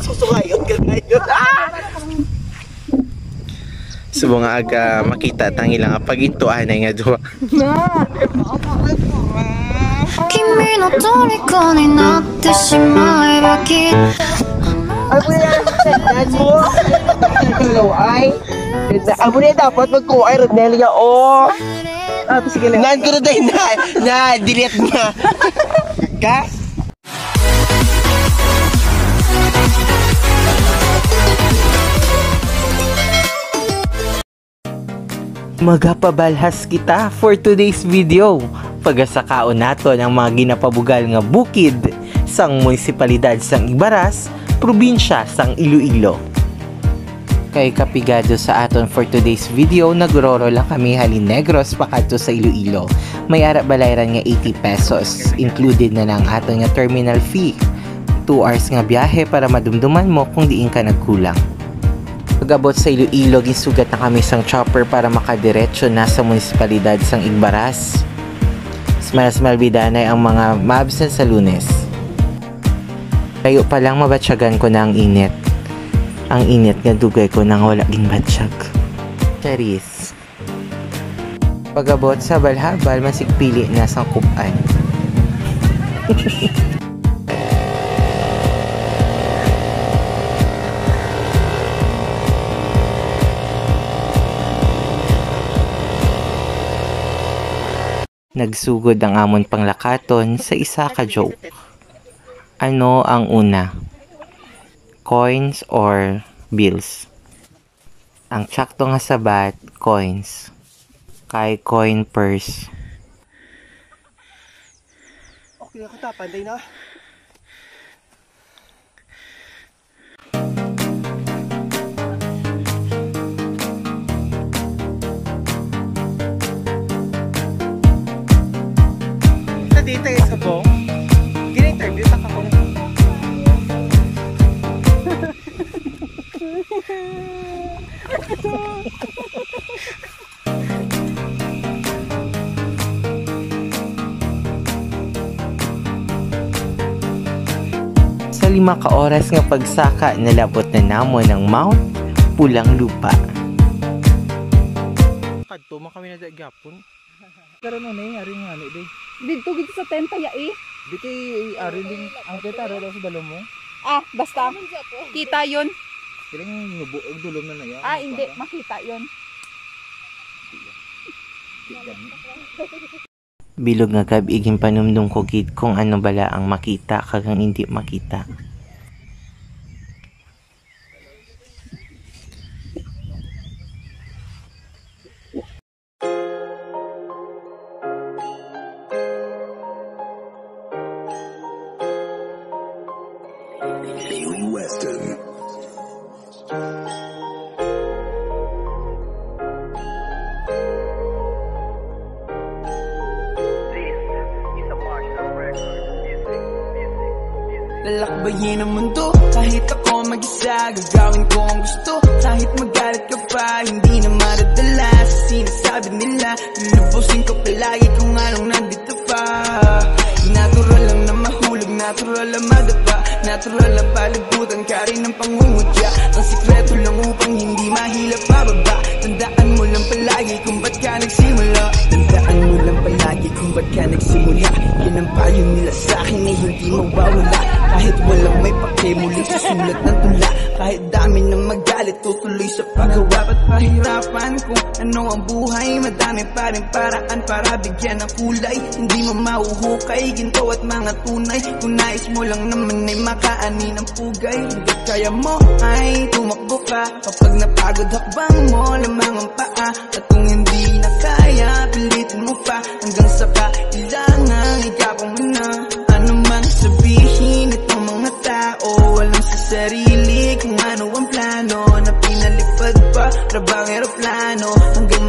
Susuwayon ka ngayon. Ah! Subo nga aga makita tang ilang paginto ay na nga duwa. Kimi no toriko ni natte shimae ba ki Ako na sadad mo. Hello ay. Na dapat magkuhay Rodelia o. Ah, sige lang. Nan ko na na. Na, delete na. Ka? Magapabalhas kita for today's video. Pagasakaon nato ng mga ginapabugal nga bukid sang munisipalidad sang Ibaras, probinsya sang Iloilo. Kay kapigado sa aton for today's video, nagroro lang kami halin negros pakadto sa Iloilo. May ara balayran nga 80 pesos, included na lang aton nga terminal fee. 2 hours nga biyahe para madumduman mo kung diin ka nagkulang. Pagabot sa Iloilo, gisugat na kami sang chopper para makadiretso na sa munisipalidad sang Igbaras. Smaras malbidanay ang mga mabsent sa lunes. Tayo pa lang mabatsyagan ko na ang init. Ang init nga dugay ko nang wala ginbatsyag. Charis. Pagabot sa balhabal, masigpili na sang kupan. Nagsugod ang amon panglakaton sa isa ka joke. Ano ang una? Coins or bills? Ang tsakto nga sabat, coins. Kay coin purse. Okay, ako tapanday na. Lima ka oras nga pagsaka, nalabot na namon ng Mount Pulang Lupa. Kadto man kami na gapon. Karon ano eh, ari nga ni day. Dito gito sa tenta ya eh. Di kay ari ling ang kita ro daw sa dalo mo. Ah, basta. Kita yon. Kiling nubo og dulom na na ya. Ah, hindi. Makita yon. Bilog nga kabiging panumdum ko gid kung ano bala ang makita kagang hindi makita. Lalakbayin ang mundo. Kahit ako mag-isa Gagawin ko ang gusto. Kahit magalit ka pa Hindi na maradala Sa sinasabi nila. Lulubusin ko palagi Kung anong nandito pa. Natural lang na mahulog Natural lang madapa. Natural lang palagutan Ka rin ng pangungutya. Ang sikreto lang upang Hindi mahilap pababa Tandaan mo lang palagi Kung ba't ka nagsimula Palagi Kung ba't ka nagsimula. Yan ang payo nila sa akin Ay hindi mawawala. Kahit walang may pake Muli susulat ng tula. Kahit dami ng magalit Tutuloy sa paggawa. Ba't pahirapan kung ano ang buhay? Madami pa rin paraan Para bigyan ng kulay. Hindi mo mauhukay Ginto at mga tunay. Kung nais mo lang naman ay makaani ng pugay. Hanggat kaya mo ay tumakbo ka Kapag napagod hakbang mo. Lamang ang paa At kung hindi na kaya Pilitin mo pa Hanggang sa kailangan Igapang mo na Ano mang sabihin itong mga tao Walang sa sarili kung ano ang plano. Na pinalipad pa, rabang aeroplano Hanggang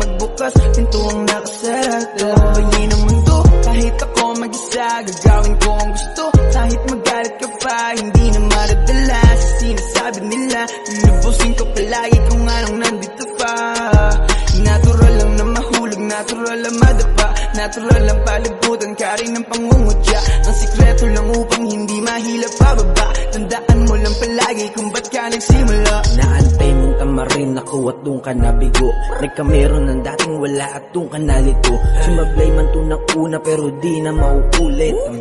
Natural ang palibutan ka rin ng pangungutya. Ang sikreto lang upang hindi mahila pababa. Tandaan mo lang palagi kung ba't ka nagsimula. Naantay mong tamarin ako at doon ka nabigo. Nagkameron ng dating wala at doon ka nalito. Sumablay man to ng una pero di na mauulit. Ang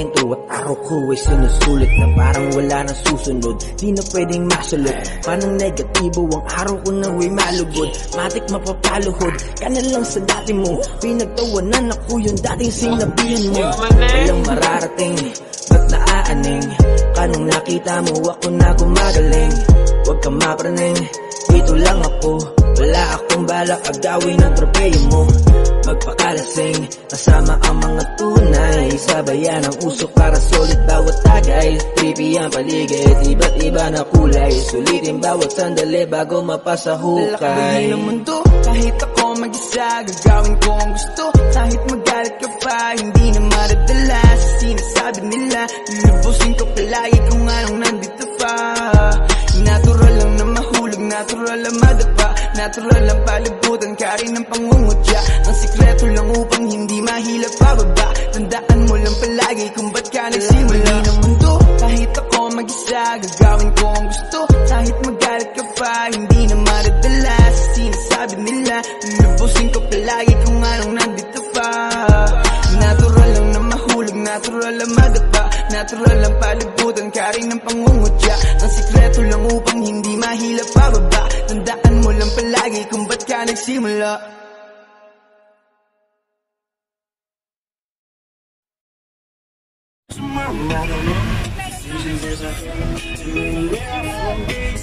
momento at araw ko ay sinusulit Na parang wala na susunod, di na pwedeng masulot Parang negatibo ang araw ko na way malugod? Matik mapapaluhod, ka lang sa dati mo. Pinagtawanan ako yung dating sinabihan mo. Walang mararating, ba't naaaning? Kanong nakita mo ako na gumagaling? Huwag ka mapraning, dito lang ako. Wala akong balak agawin ang tropeyo mo Magpakalasing, kasama ang mga tunay Sabayan ang usok para solid bawat tagay. Trippy ang paligid, iba't iba na kulay. Sulitin bawat sandali bago mapasa hukay Lakbayin ang mundo Kahit ako mag-isa Gagawin ko ang gusto. Kahit magalit ka pa Hindi na maradala Sa sinasabi nila. Lulubusin ko palagi Lang madapa Natural lang palibutan ka rin ng pangungutya. Ang sikreto lang upang hindi mahila pababa. Tandaan mo lang palagi Kung ba't ka nagsimula. Ng mundo Kahit ako mag-isa Gagawin ko ang gusto. Kahit magalit ka pa Hindi na maradala Sa sinasabi nila. Lulubusin ko palagi Kung anong nandito pa. Natural lang na mahulog Natural lang madapa Natural lang palibutan ka rin ng pangungutya. Ang sikreto lang upang hindi mahila pababa. Tandaan 이야기꾼 밖에 안 핵심을 넣어 Hãy subscribe cho kênh Ghiền Mì Gõ Để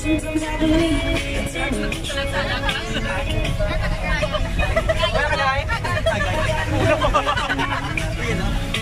không bỏ lỡ những video hấp dẫn